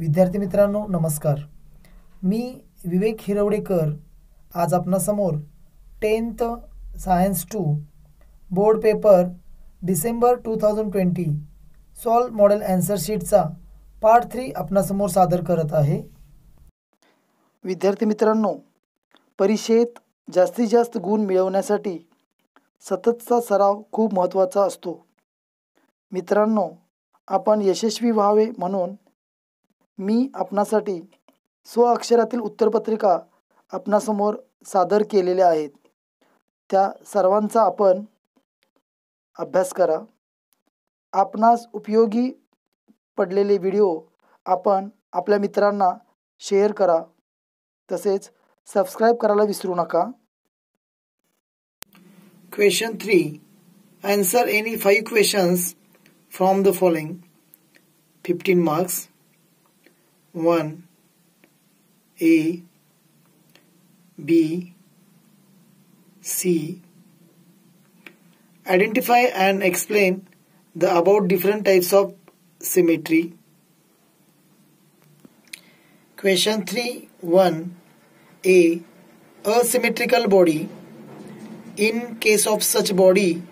विद्यार्थी मित्रांनो नमस्कार. मी विवेक हिरवडेकर. आज आपणासमोर tenth science two board paper December two thousand twenty solve model answer शीटचा part three आपणासमोर सादर करत आहे. विद्यार्थी मित्रांनो परीक्षेत जास्तीत जास्त गुण मिळवण्यासाठी सततचा सराव खूप महत्त्वाचा असतो. मित्रांनो आपण यशस्वी व्हावे म्हणून मी आपणासाठी स्वअक्षरातील उत्तरपत्रिका आपणासमोर सादर केलेल्या आहेत. त्या सर्वांचा आपण अभ्यास करा. आपणास उपयोगी पडलेले व्हिडिओ आपण आपल्या मित्रांना शेअर करा. तसेच सबस्क्राईब करायला विसरू नका. Question three answer any five questions from the following fifteen marks 1 A B C Identify and explain the about different types of symmetry. Question 3 1 A Asymmetrical body In case of such body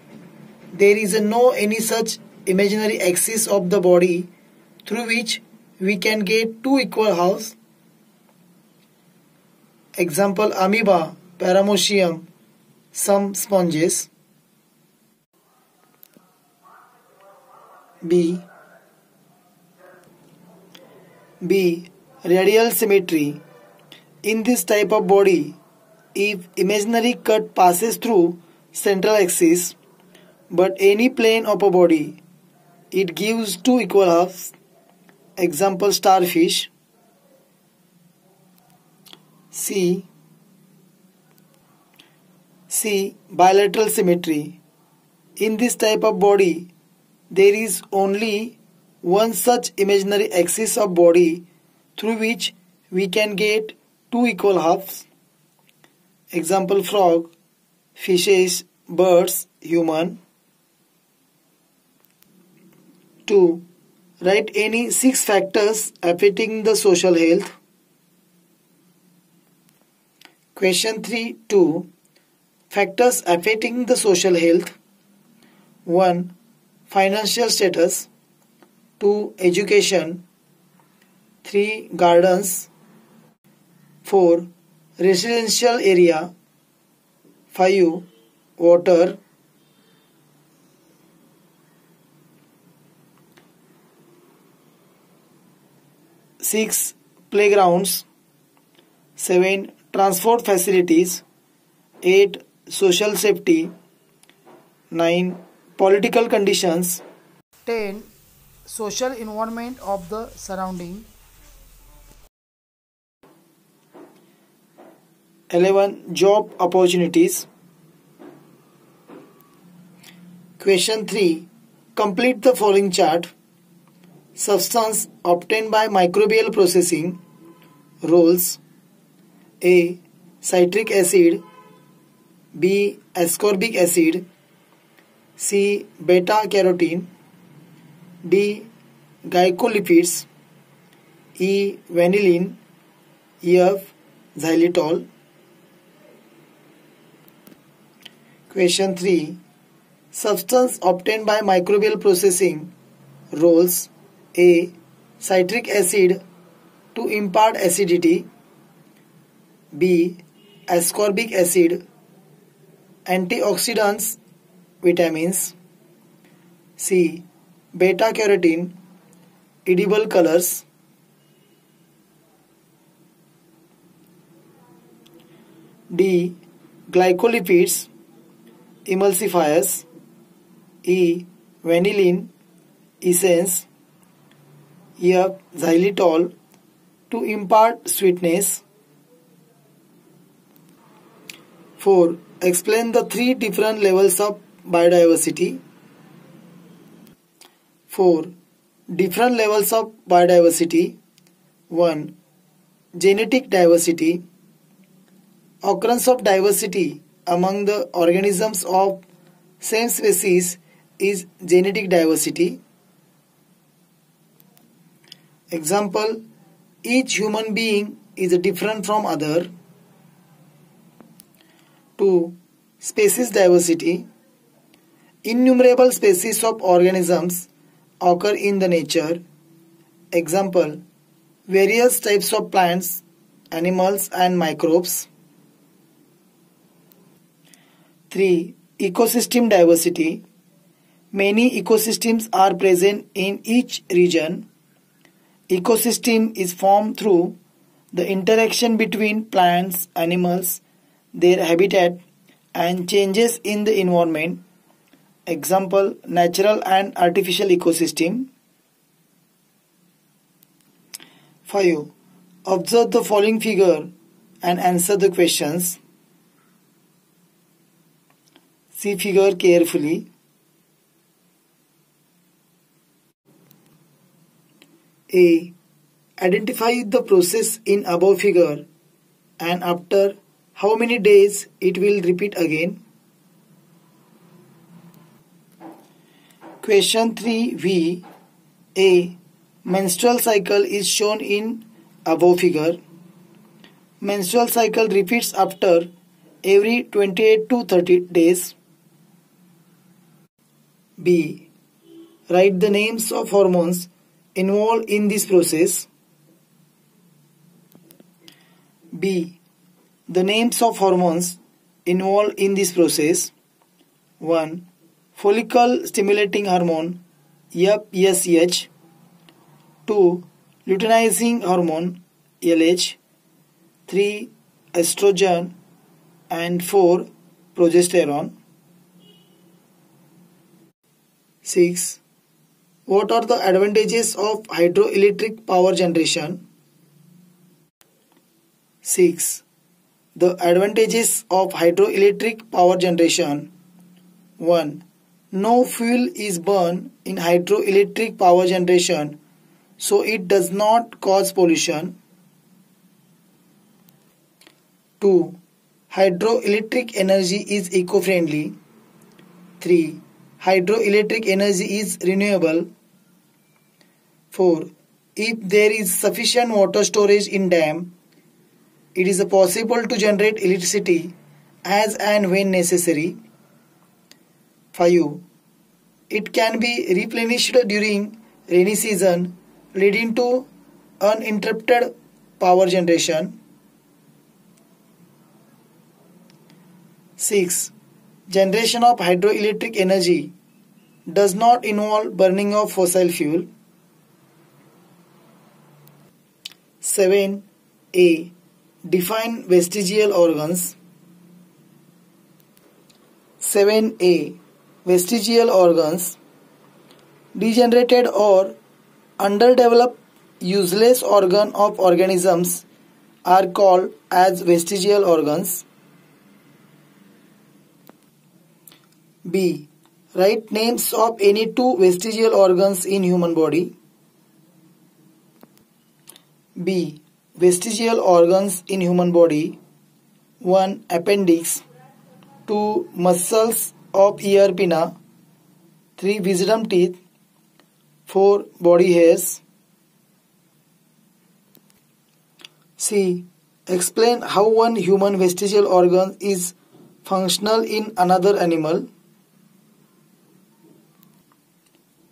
there is no any such imaginary axis of the body through which we can get two equal halves example amoeba paramecium some sponges. B. B. Radial symmetry. In this type of body if imaginary cut passes through central axis but any plane of a body it gives two equal halves example starfish. C. C. Bilateral symmetry. In this type of body there is only one such imaginary axis of body through which we can get two equal halves. Example frog, fishes, birds, human. 2. Write any six factors affecting the social health. Question 3 2. Factors affecting the social health. 1 financial status 2 education 3 gardens 4 residential area 5 water 6 playgrounds 7 transport facilities 8 social safety 9 political conditions 10 social environment of the surrounding 11 job opportunities. Question 3 complete the following chart substance obtained by microbial processing roles a citric acid b ascorbic acid C. Beta carotene D. Glycolipids E. Vanillin F. Xylitol Question 3 Substance obtained by microbial processing roles A. Citric acid to impart acidity B. Ascorbic acid Antioxidants vitamins C. Beta carotene edible colors D. Glycolipids emulsifiers E. Vanillin essence F. Xylitol to impart sweetness 4. Explain the three different levels of biodiversity 4 different levels of biodiversity 1 genetic diversity occurrence of diversity among the organisms of same species is genetic diversity example each human being is different from other. 2. Species diversity. Innumerable species of organisms occur in the nature. Example, various types of plants, animals and microbes. 3. Ecosystem diversity. Many ecosystems are present in each region. Ecosystem is formed through the interaction between plants, animals, their habitat and changes in the environment. Example, natural and artificial ecosystem. 5. Observe the following figure and answer the questions. See figure carefully. A. Identify the process in above figure and after how many days it will repeat again. Question 3V A. Menstrual cycle is shown in above figure. Menstrual cycle repeats after every 28 to 30 days. B. Write the names of hormones involved in this process. B. The names of hormones involved in this process. 1. Follicle stimulating hormone FSH. 2. Luteinizing hormone LH. 3. Estrogen and 4. Progesterone. 6. What are the advantages of hydroelectric power generation? 6. The advantages of hydroelectric power generation 1. No fuel is burned in hydroelectric power generation so it does not cause pollution. 2. Hydroelectric energy is eco-friendly. 3. Hydroelectric energy is renewable. 4. If there is sufficient water storage in dam, it is possible to generate electricity as and when necessary. 5. It can be replenished during rainy season leading to uninterrupted power generation. 6. Generation of hydroelectric energy does not involve burning of fossil fuel. 7a. Define vestigial organs. 7a. Vestigial organs. Degenerated or underdeveloped useless organ of organisms are called as vestigial organs. B. Write names of any two vestigial organs in human body. B. Vestigial organs in human body 1. Appendix 2. Muscles of ear pinna 3. Wisdom teeth 4. Body hairs C. Explain how one human vestigial organ is functional in another animal.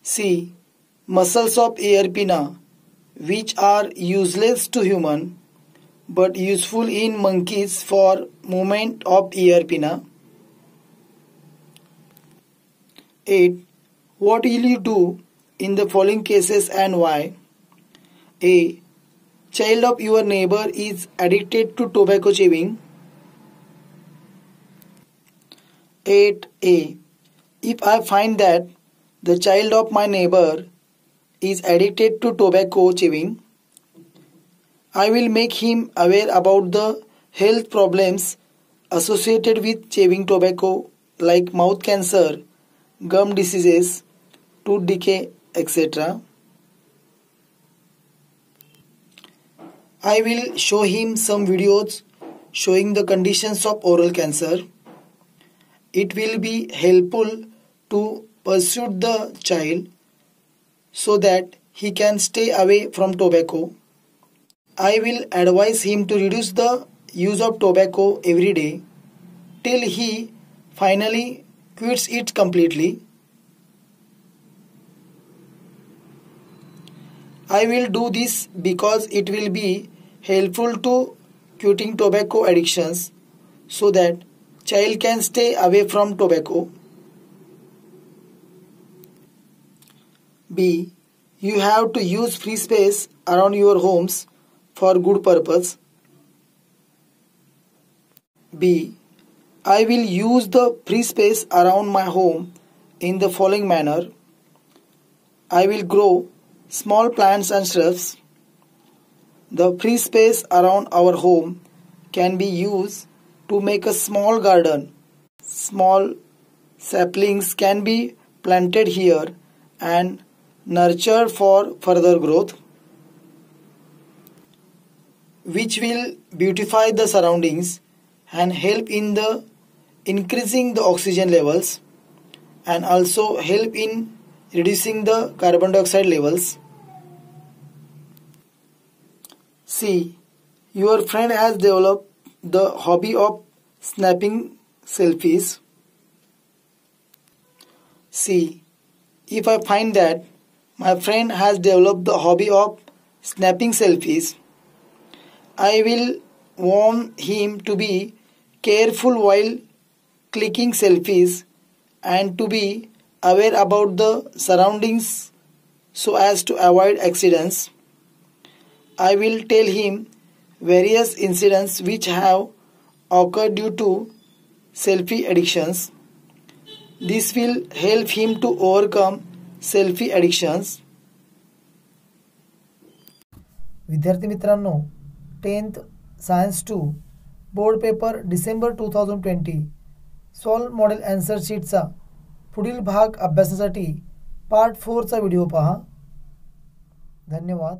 C. Muscles of ear pinna, which are useless to human but useful in monkeys for movement of ear pinna. 8. What will you do in the following cases and why? A. Child of your neighbor is addicted to tobacco chewing. 8a. If I find that the child of my neighbor is addicted to tobacco chewing. I will make him aware about the health problems associated with chewing tobacco like mouth cancer, gum diseases, tooth decay, etc. I will show him some videos showing the conditions of oral cancer. It will be helpful to pursued the child so that he can stay away from tobacco. I will advise him to reduce the use of tobacco every day till he finally quits it completely. I will do this because it will be helpful to quitting tobacco addictions so that child can stay away from tobacco. B. You have to use free space around your homes for good purpose. B. I will use the free space around my home in the following manner. I will grow small plants and shrubs. The free space around our home can be used to make a small garden. Small saplings can be planted here and nurtured for further growth, which will beautify the surroundings and help in the increasing the oxygen levels and also help in reducing the carbon dioxide levels. C. Your friend has developed the hobby of snapping selfies. C. If I find that my friend has developed the hobby of snapping selfies, I will warn him to be careful while clicking selfies and to be aware about the surroundings so as to avoid accidents. I will tell him various incidents which have occurred due to selfie addictions. This will help him to overcome selfie addictions विद्यार्थी मित्रांनो tenth science two board paper December two thousand twenty solve model answer शीटचा पुढील भाग अभ्यासासाठी part फोरचा video पहा. धन्यवाद.